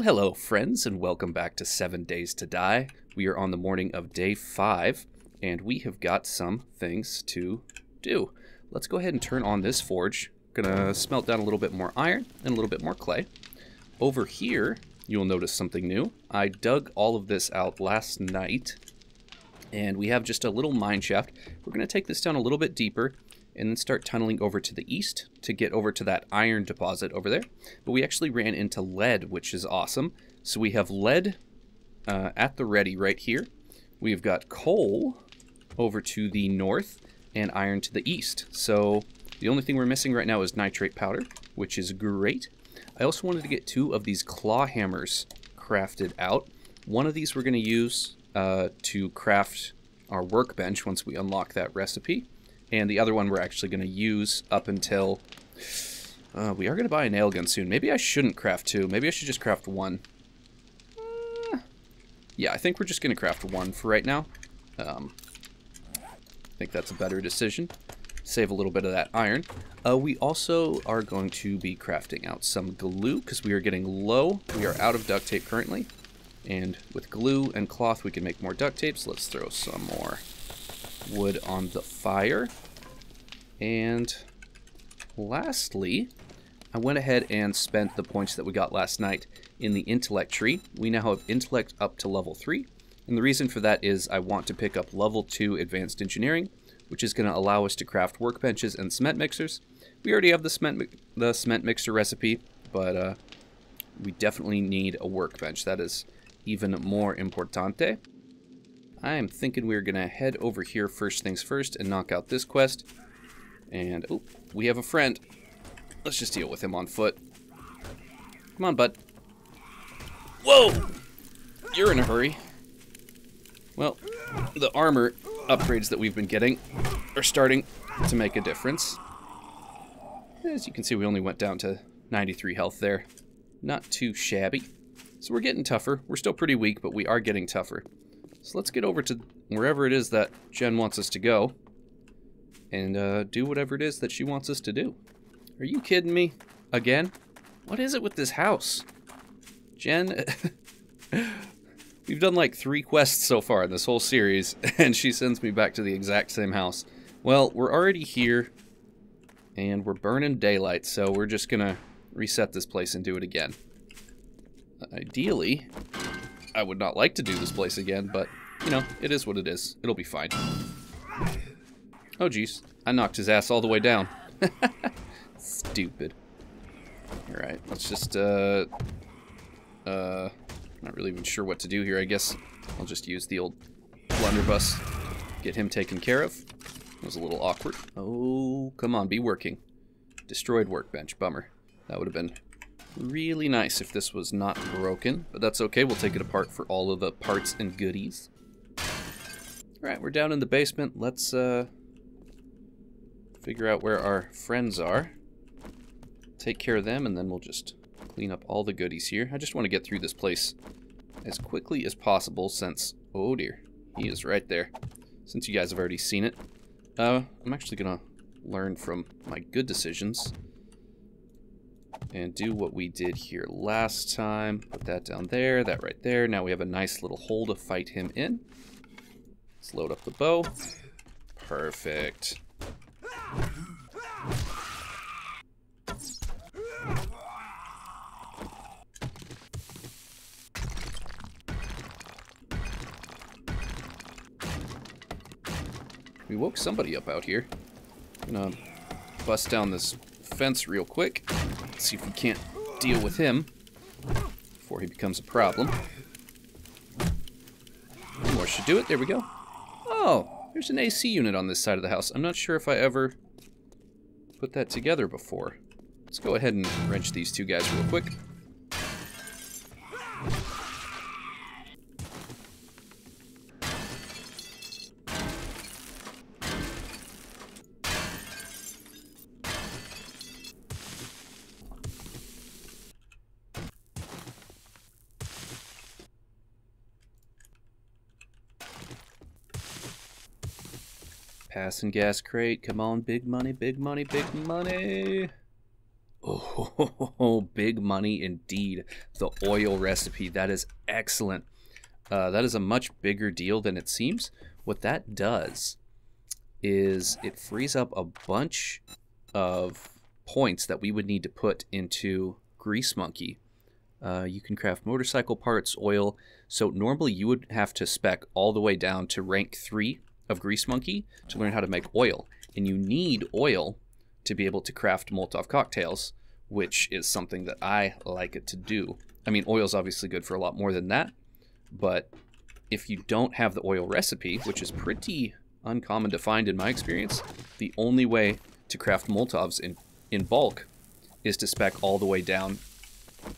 Well, hello, friends, and welcome back to Seven Days to Die. We are on the morning of day five, and we have got some things to do. Let's go ahead and turn on this forge. Gonna smelt down a little bit more iron and a little bit more clay. Over here, you'll notice something new. I dug all of this out last night, and we have just a little mine shaft. We're gonna take this down a little bit deeper and then start tunneling over to the east to get over to that iron deposit over there. But we actually ran into lead, which is awesome. So we have lead uh, at the ready right here. We've got coal over to the north and iron to the east. So the only thing we're missing right now is nitrate powder, which is great. I also wanted to get two of these claw hammers crafted out. One of these we're going to use uh, to craft our workbench once we unlock that recipe and the other one we're actually going to use up until... Uh, we are going to buy a nail gun soon. Maybe I shouldn't craft two. Maybe I should just craft one. Uh, yeah, I think we're just going to craft one for right now. Um, I think that's a better decision. Save a little bit of that iron. Uh, we also are going to be crafting out some glue because we are getting low. We are out of duct tape currently. And with glue and cloth, we can make more duct tapes. Let's throw some more wood on the fire. And lastly, I went ahead and spent the points that we got last night in the intellect tree. We now have intellect up to level 3. And the reason for that is I want to pick up level 2 advanced engineering, which is going to allow us to craft workbenches and cement mixers. We already have the cement, the cement mixer recipe, but uh, we definitely need a workbench. That is even more importante. I am thinking we're going to head over here first things first and knock out this quest. And, oh, we have a friend. Let's just deal with him on foot. Come on, bud. Whoa! You're in a hurry. Well, the armor upgrades that we've been getting are starting to make a difference. As you can see, we only went down to 93 health there. Not too shabby. So we're getting tougher. We're still pretty weak, but we are getting tougher. So let's get over to wherever it is that Jen wants us to go and uh, do whatever it is that she wants us to do. Are you kidding me? Again? What is it with this house? Jen, we've done like three quests so far in this whole series, and she sends me back to the exact same house. Well, we're already here, and we're burning daylight, so we're just gonna reset this place and do it again. Ideally, I would not like to do this place again, but, you know, it is what it is. It'll be fine. Oh, jeez. I knocked his ass all the way down. Stupid. Alright, let's just, uh... Uh... Not really even sure what to do here. I guess I'll just use the old blunderbuss. Get him taken care of. That was a little awkward. Oh, come on, be working. Destroyed workbench. Bummer. That would have been Really nice if this was not broken, but that's okay. We'll take it apart for all of the parts and goodies. Alright, we're down in the basement. Let's uh, figure out where our friends are. Take care of them, and then we'll just clean up all the goodies here. I just want to get through this place as quickly as possible since... Oh dear, he is right there. Since you guys have already seen it. Uh, I'm actually going to learn from my good decisions and do what we did here last time. Put that down there, that right there. Now we have a nice little hole to fight him in. Let's load up the bow. Perfect. We woke somebody up out here. Gonna bust down this fence real quick. Let's see if we can't deal with him before he becomes a problem. One more should do it. There we go. Oh, there's an AC unit on this side of the house. I'm not sure if I ever put that together before. Let's go ahead and wrench these two guys real quick. Passing gas crate. Come on, big money, big money, big money. Oh, big money indeed. The oil recipe. That is excellent. Uh, that is a much bigger deal than it seems. What that does is it frees up a bunch of points that we would need to put into Grease Monkey. Uh, you can craft motorcycle parts, oil. So normally you would have to spec all the way down to rank 3 of Grease Monkey to learn how to make oil. And you need oil to be able to craft Molotov cocktails, which is something that I like it to do. I mean, oil is obviously good for a lot more than that, but if you don't have the oil recipe, which is pretty uncommon to find in my experience, the only way to craft Molotovs in, in bulk is to spec all the way down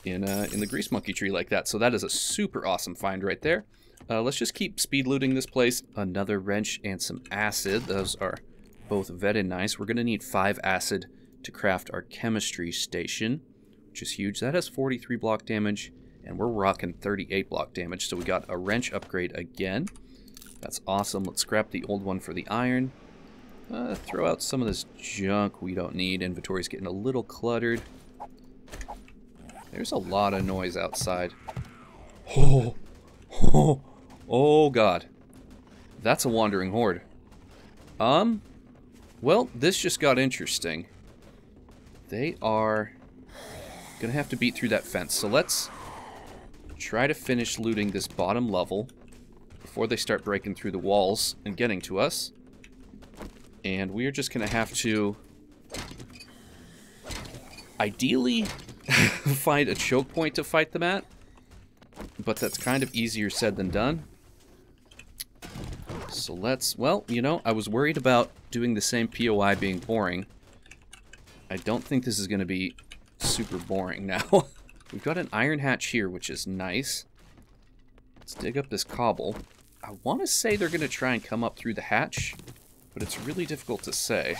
in, uh, in the Grease Monkey tree like that. So that is a super awesome find right there. Uh, let's just keep speed looting this place. Another wrench and some acid. Those are both very nice. We're going to need 5 acid to craft our chemistry station, which is huge. That has 43 block damage, and we're rocking 38 block damage. So we got a wrench upgrade again. That's awesome. Let's scrap the old one for the iron. Uh, throw out some of this junk we don't need. Inventory's getting a little cluttered. There's a lot of noise outside. Oh, oh, oh god. That's a wandering horde. Um, well, this just got interesting. They are gonna have to beat through that fence. So let's try to finish looting this bottom level before they start breaking through the walls and getting to us. And we are just gonna have to ideally find a choke point to fight them at. But that's kind of easier said than done. So let's, well, you know, I was worried about doing the same POI being boring. I don't think this is going to be super boring now. We've got an iron hatch here, which is nice. Let's dig up this cobble. I want to say they're going to try and come up through the hatch, but it's really difficult to say.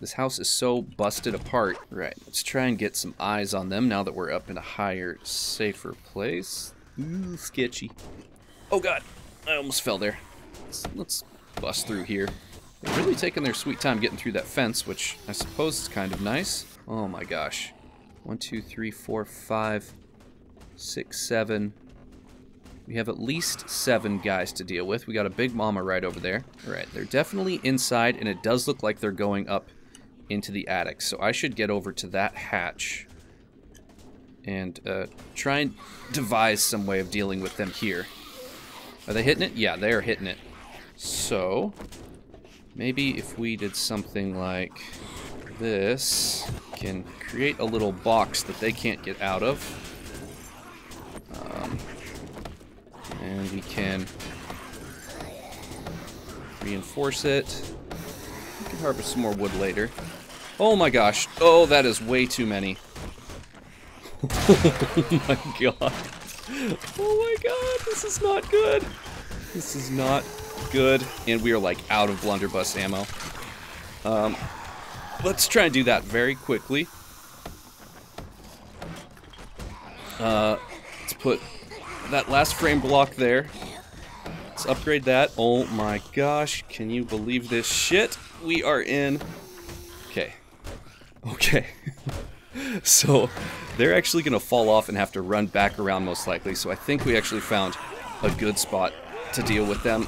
This house is so busted apart. Right, let's try and get some eyes on them now that we're up in a higher, safer place. Ooh, sketchy. Oh god, I almost fell there. Let's, let's bust through here. They're really taking their sweet time getting through that fence, which I suppose is kind of nice. Oh my gosh. One, two, three, four, five, six, seven. We have at least seven guys to deal with. We got a big mama right over there. All right, they're definitely inside, and it does look like they're going up into the attic. So I should get over to that hatch and uh, try and devise some way of dealing with them here. Are they hitting it? Yeah, they are hitting it. So, maybe if we did something like this, can create a little box that they can't get out of. Um, and we can reinforce it. We can harvest some more wood later. Oh my gosh. Oh, that is way too many. oh my god. Oh my god, this is not good. This is not good. And we are like out of blunderbuss ammo. Um, let's try and do that very quickly. Uh, let's put that last frame block there. Let's upgrade that. Oh my gosh, can you believe this shit? We are in... Okay, Okay. so they're actually going to fall off and have to run back around most likely. So I think we actually found a good spot to deal with them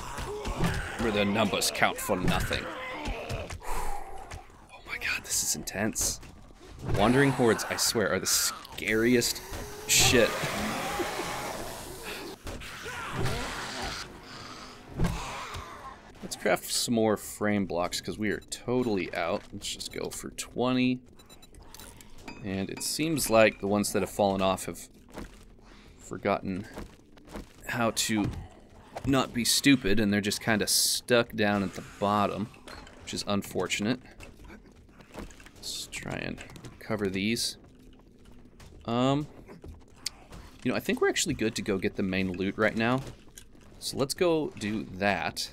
where the numbers count for nothing. Oh my god, this is intense. Wandering hordes, I swear, are the scariest shit. Let's craft some more frame blocks because we are totally out. Let's just go for 20. And it seems like the ones that have fallen off have forgotten how to not be stupid and they're just kind of stuck down at the bottom, which is unfortunate. Let's try and cover these. Um, you know, I think we're actually good to go get the main loot right now. So let's go do that.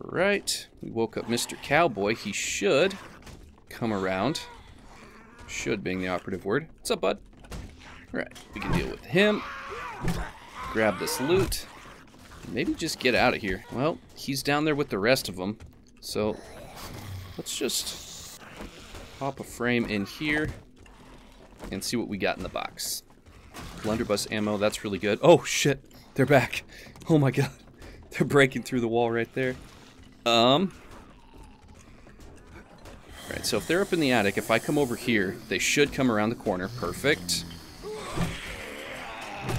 Alright, we woke up Mr. Cowboy. He should come around. Should being the operative word. What's up, bud? Alright, we can deal with him. Grab this loot. Maybe just get out of here. Well, he's down there with the rest of them. So let's just pop a frame in here and see what we got in the box. Blunderbuss ammo, that's really good. Oh, shit. They're back. Oh, my God. They're breaking through the wall right there. Um. Alright, so if they're up in the attic, if I come over here, they should come around the corner. Perfect.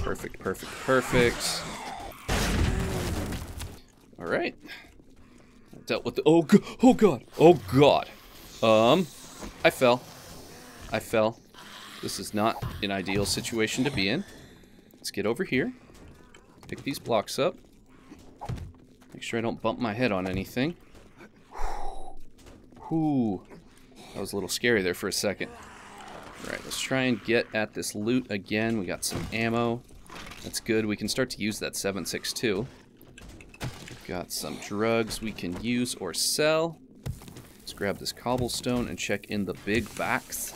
Perfect, perfect, perfect. Alright. Dealt with the... Oh, God. Oh, God. Oh, God. Um... I fell. I fell. This is not an ideal situation to be in. Let's get over here. Pick these blocks up. Make sure I don't bump my head on anything. Whew. That was a little scary there for a second. Alright, let's try and get at this loot again. We got some ammo. That's good. We can start to use that 762. We've got some drugs we can use or sell. Let's grab this cobblestone and check in the big box.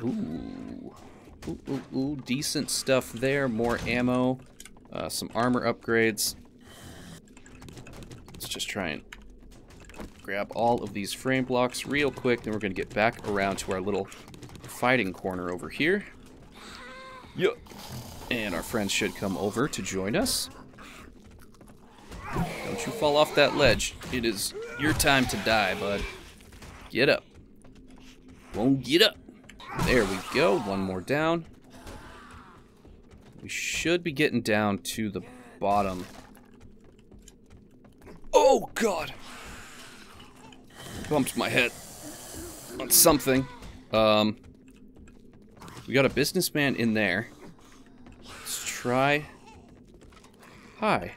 Ooh. Ooh, ooh, ooh. Decent stuff there. More ammo. Uh, some armor upgrades. Let's just try and grab all of these frame blocks real quick. Then we're going to get back around to our little fighting corner over here. Yup. And our friends should come over to join us. Don't you fall off that ledge. It is your time to die, bud. Get up. Won't get up. There we go. One more down. We should be getting down to the bottom. Oh, God. Bumped my head on something. Um, we got a businessman in there. Let's try. Hi.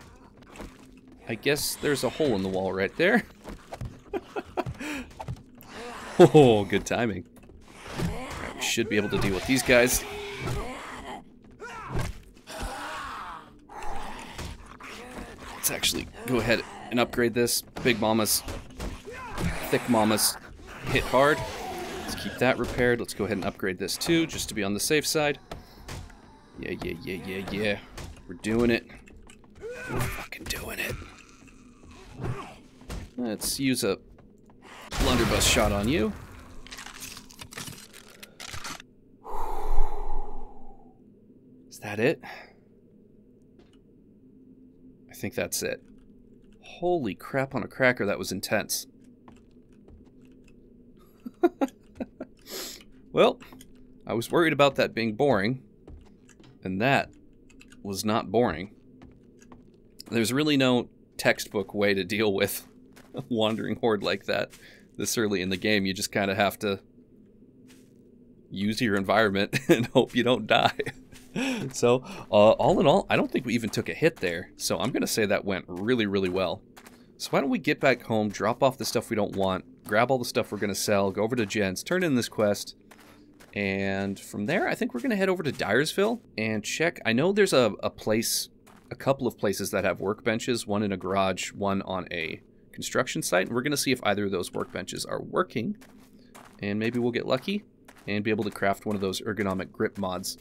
I guess there's a hole in the wall right there. oh, good timing. Right, we should be able to deal with these guys. Let's actually go ahead and upgrade this. Big mamas, thick mamas hit hard. Let's keep that repaired. Let's go ahead and upgrade this too, just to be on the safe side. Yeah, yeah, yeah, yeah, yeah. We're doing it. We're fucking doing it. Let's use a blunderbuss shot on you. Is that it? I think that's it. Holy crap on a cracker, that was intense. Well, I was worried about that being boring, and that was not boring. There's really no textbook way to deal with a wandering horde like that this early in the game. You just kind of have to use your environment and hope you don't die. so, uh, all in all, I don't think we even took a hit there. So I'm going to say that went really, really well. So why don't we get back home, drop off the stuff we don't want, grab all the stuff we're going to sell, go over to Jen's, turn in this quest, and from there, I think we're going to head over to Diersville and check. I know there's a, a place, a couple of places that have workbenches, one in a garage, one on a construction site. And we're going to see if either of those workbenches are working. And maybe we'll get lucky and be able to craft one of those ergonomic grip mods.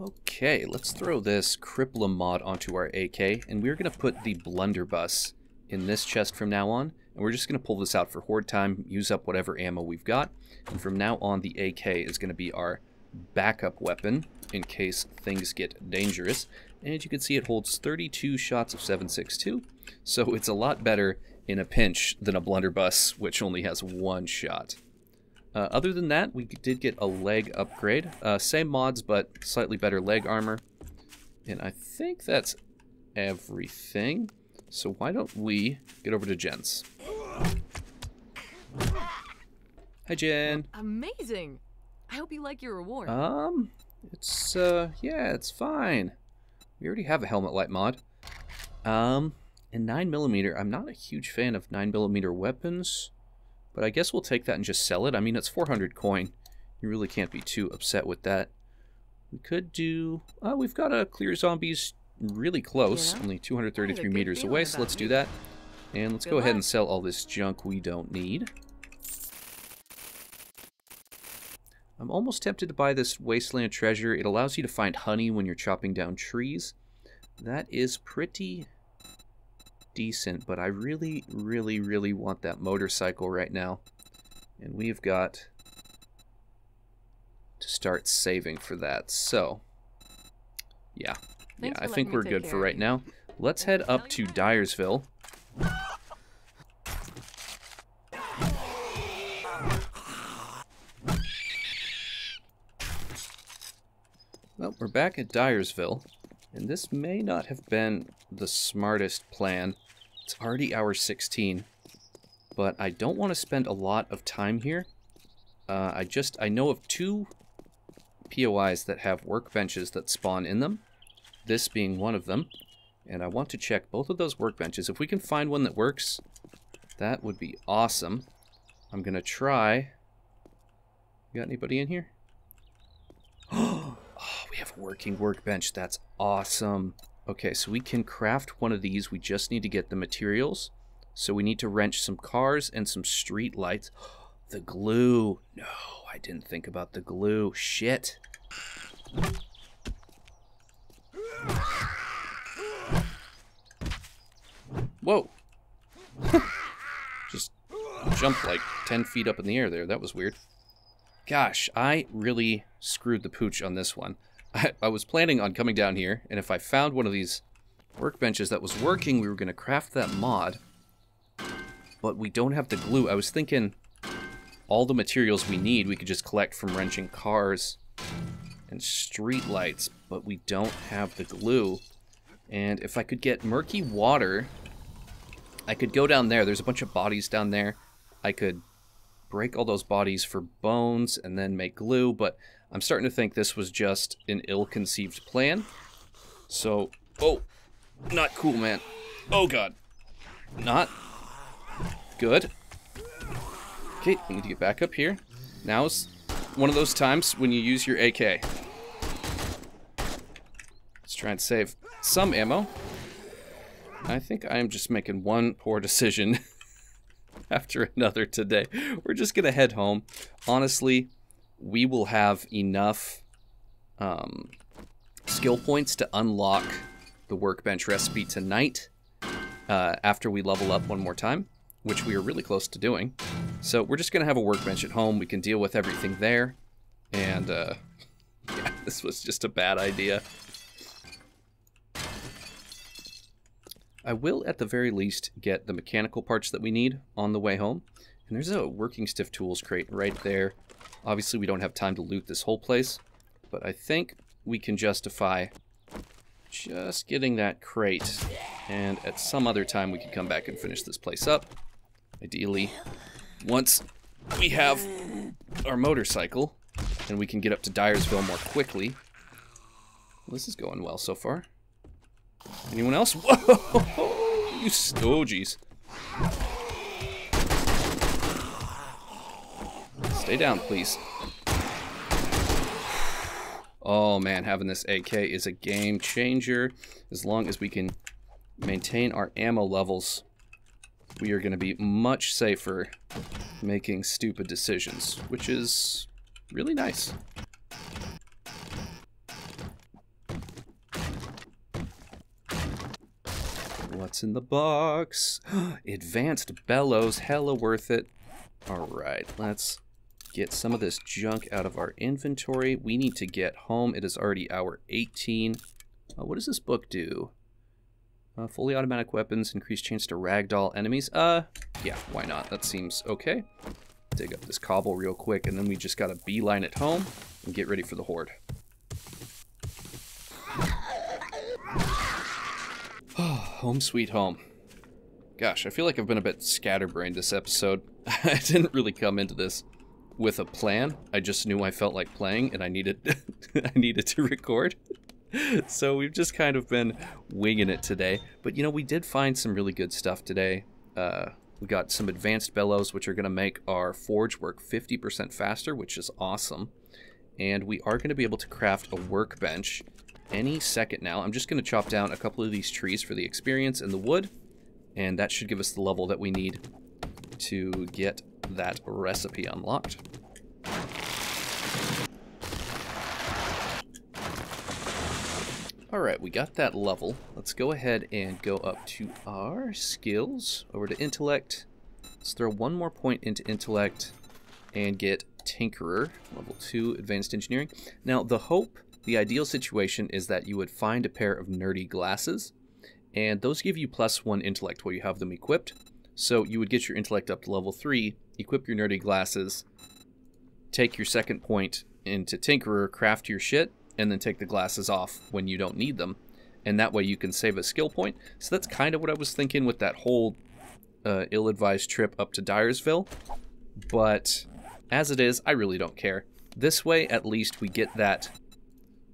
Okay, let's throw this Crippler mod onto our AK, and we're going to put the Blunderbuss in this chest from now on, and we're just going to pull this out for horde time, use up whatever ammo we've got, and from now on the AK is going to be our backup weapon in case things get dangerous, and as you can see, it holds 32 shots of 7.62, so it's a lot better in a pinch than a blunderbuss, which only has one shot. Uh, other than that, we did get a leg upgrade. Uh, same mods, but slightly better leg armor. And I think that's everything. So why don't we get over to Jen's? Hi, Jen. Amazing. I hope you like your reward. Um, it's, uh, yeah, it's fine. We already have a helmet light mod. Um, and 9mm, I'm not a huge fan of 9mm weapons, but I guess we'll take that and just sell it. I mean, it's 400 coin. You really can't be too upset with that. We could do... Uh, we've got a clear zombies really close, yeah. only 233 meters away, so let's do that. And let's Good go luck. ahead and sell all this junk we don't need. I'm almost tempted to buy this Wasteland Treasure. It allows you to find honey when you're chopping down trees. that is pretty decent, but I really, really, really want that motorcycle right now. And we've got to start saving for that. So, yeah. Thanks yeah, I think we're good for right now. Let's head up to Diersville. Well, we're back at Diersville, and this may not have been the smartest plan. It's already hour 16, but I don't want to spend a lot of time here. Uh, I just, I know of two POIs that have workbenches that spawn in them, this being one of them, and I want to check both of those workbenches. If we can find one that works, that would be awesome. I'm going to try. You got anybody in here? Oh, we have a working workbench. That's awesome. Okay, so we can craft one of these. We just need to get the materials. So we need to wrench some cars and some street lights. The glue. No, I didn't think about the glue. Shit. Whoa. Just jumped like 10 feet up in the air there. That was weird. Gosh, I really screwed the pooch on this one. I, I was planning on coming down here, and if I found one of these workbenches that was working, we were going to craft that mod. But we don't have the glue. I was thinking all the materials we need we could just collect from wrenching cars and street lights, but we don't have the glue. And if I could get murky water, I could go down there. There's a bunch of bodies down there. I could break all those bodies for bones and then make glue, but I'm starting to think this was just an ill-conceived plan. So, oh, not cool, man. Oh god. Not good. Okay, we need to get back up here. Now's one of those times when you use your AK. Let's try and save some ammo. I think I am just making one poor decision after another today. We're just gonna head home. Honestly, we will have enough um, skill points to unlock the workbench recipe tonight uh, after we level up one more time, which we are really close to doing. So we're just gonna have a workbench at home. We can deal with everything there, and uh, yeah, this was just a bad idea. I will, at the very least, get the mechanical parts that we need on the way home. And there's a working stiff tools crate right there. Obviously, we don't have time to loot this whole place, but I think we can justify just getting that crate. And at some other time, we can come back and finish this place up. Ideally, once we have our motorcycle, and we can get up to Diersville more quickly. Well, this is going well so far. Anyone else? Whoa! You stogies. Stay down, please. Oh man, having this AK is a game changer. As long as we can maintain our ammo levels, we are going to be much safer making stupid decisions, which is really nice. What's in the box? Advanced bellows, hella worth it. All right, let's get some of this junk out of our inventory. We need to get home. It is already hour 18. Uh, what does this book do? Uh, fully automatic weapons, increased chance to ragdoll enemies. Uh, yeah, why not? That seems okay. Dig up this cobble real quick, and then we just gotta beeline it home and get ready for the horde. Home sweet home. Gosh, I feel like I've been a bit scatterbrained this episode. I didn't really come into this with a plan. I just knew I felt like playing and I needed I needed to record. So we've just kind of been winging it today. But you know, we did find some really good stuff today. Uh, we got some advanced bellows, which are going to make our forge work 50% faster, which is awesome. And we are going to be able to craft a workbench any second now. I'm just going to chop down a couple of these trees for the experience and the wood. And that should give us the level that we need to get that recipe unlocked. Alright, we got that level. Let's go ahead and go up to our skills, over to intellect. Let's throw one more point into intellect and get Tinkerer, level 2, advanced engineering. Now, the hope, the ideal situation is that you would find a pair of nerdy glasses, and those give you plus 1 intellect while you have them equipped. So you would get your intellect up to level 3, equip your nerdy glasses, take your second point into Tinkerer, craft your shit, and then take the glasses off when you don't need them. And that way you can save a skill point. So that's kind of what I was thinking with that whole uh, ill-advised trip up to Diersville. But as it is, I really don't care. This way, at least, we get that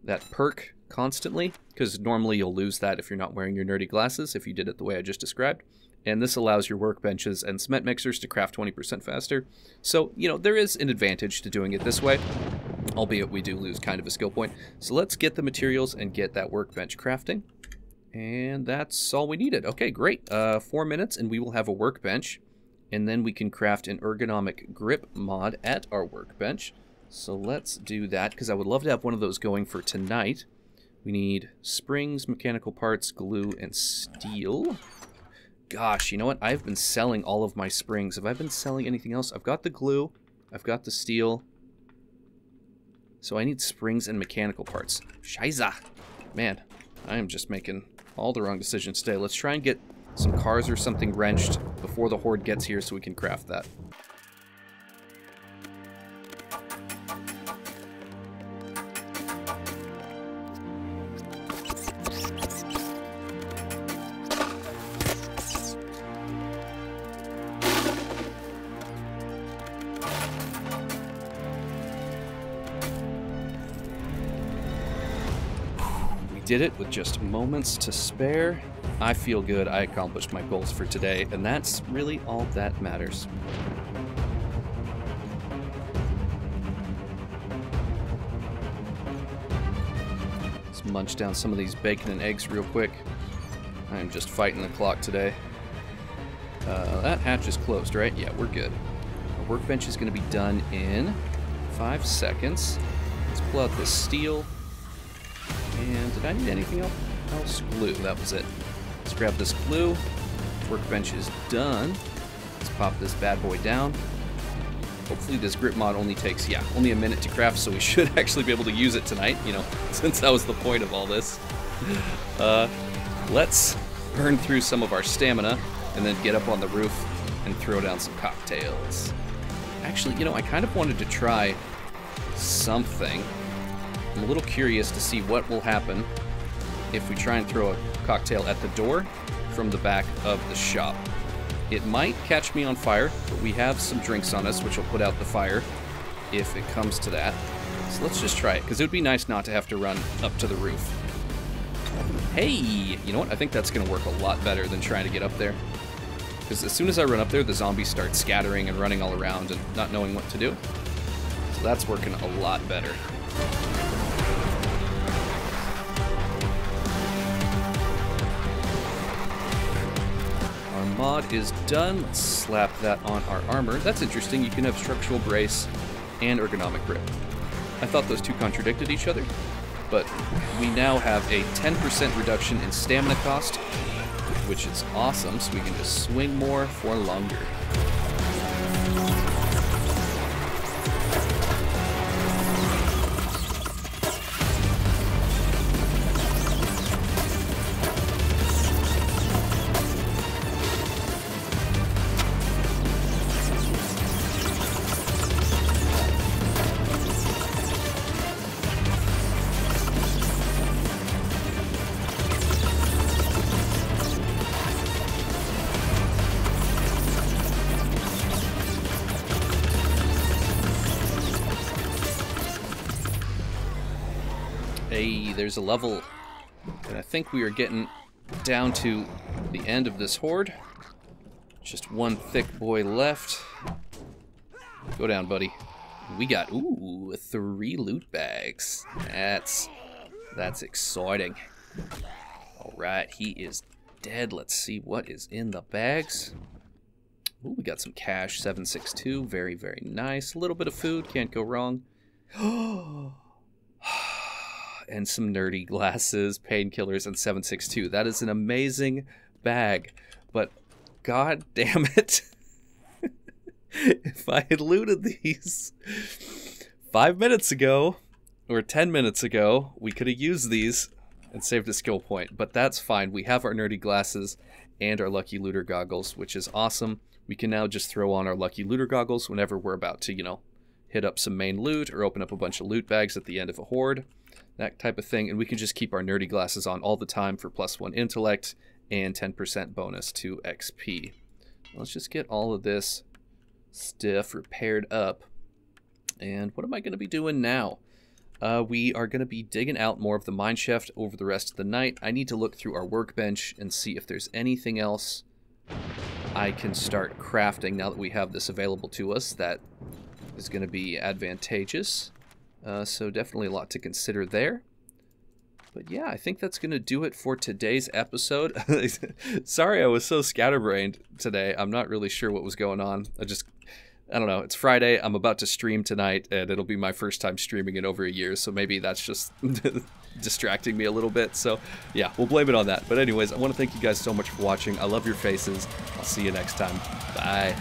that perk constantly, because normally you'll lose that if you're not wearing your nerdy glasses, if you did it the way I just described. And this allows your workbenches and cement mixers to craft 20% faster. So, you know, there is an advantage to doing it this way albeit we do lose kind of a skill point. So let's get the materials and get that workbench crafting. And that's all we needed. Okay, great. Uh, four minutes and we will have a workbench. And then we can craft an ergonomic grip mod at our workbench. So let's do that, because I would love to have one of those going for tonight. We need springs, mechanical parts, glue, and steel. Gosh, you know what? I've been selling all of my springs. Have I been selling anything else? I've got the glue. I've got the steel. So I need springs and mechanical parts. Scheiße. Man, I am just making all the wrong decisions today. Let's try and get some cars or something wrenched before the horde gets here so we can craft that. Did it with just moments to spare. I feel good. I accomplished my goals for today, and that's really all that matters. Let's munch down some of these bacon and eggs real quick. I'm just fighting the clock today. Uh, that hatch is closed, right? Yeah, we're good. Our workbench is going to be done in five seconds. Let's pull out this steel. And did I need anything else? else? Glue, that was it. Let's grab this glue. Workbench is done. Let's pop this bad boy down. Hopefully this grip mod only takes, yeah, only a minute to craft, so we should actually be able to use it tonight, you know, since that was the point of all this. Uh, let's burn through some of our stamina and then get up on the roof and throw down some cocktails. Actually, you know, I kind of wanted to try something I'm a little curious to see what will happen if we try and throw a cocktail at the door from the back of the shop. It might catch me on fire, but we have some drinks on us, which will put out the fire if it comes to that. So let's just try it, because it would be nice not to have to run up to the roof. Hey! You know what? I think that's going to work a lot better than trying to get up there. Because as soon as I run up there, the zombies start scattering and running all around and not knowing what to do. So that's working a lot better. Mod is done. Let's slap that on our armor. That's interesting. You can have structural brace and ergonomic grip. I thought those two contradicted each other, but we now have a 10% reduction in stamina cost, which is awesome, so we can just swing more for longer. There's a level and I think we are getting down to the end of this horde. Just one thick boy left. Go down, buddy. We got, ooh, three loot bags. That's, that's exciting. All right, he is dead. Let's see what is in the bags. Ooh, we got some cash, 762. Very, very nice. A little bit of food, can't go wrong. And some nerdy glasses, painkillers, and 762. That is an amazing bag. But god damn it. if I had looted these five minutes ago, or 10 minutes ago, we could have used these and saved a skill point. But that's fine. We have our nerdy glasses and our lucky looter goggles, which is awesome. We can now just throw on our lucky looter goggles whenever we're about to, you know, hit up some main loot or open up a bunch of loot bags at the end of a horde, that type of thing. And we can just keep our nerdy glasses on all the time for plus one intellect and 10% bonus to XP. Let's just get all of this stiff repaired up. And what am I going to be doing now? Uh, we are going to be digging out more of the mine shaft over the rest of the night. I need to look through our workbench and see if there's anything else I can start crafting now that we have this available to us that is going to be advantageous. Uh, so definitely a lot to consider there. But yeah, I think that's going to do it for today's episode. Sorry I was so scatterbrained today. I'm not really sure what was going on. I just I don't know. It's Friday. I'm about to stream tonight, and it'll be my first time streaming in over a year. So maybe that's just distracting me a little bit. So yeah, we'll blame it on that. But anyways, I want to thank you guys so much for watching. I love your faces. I'll see you next time. Bye.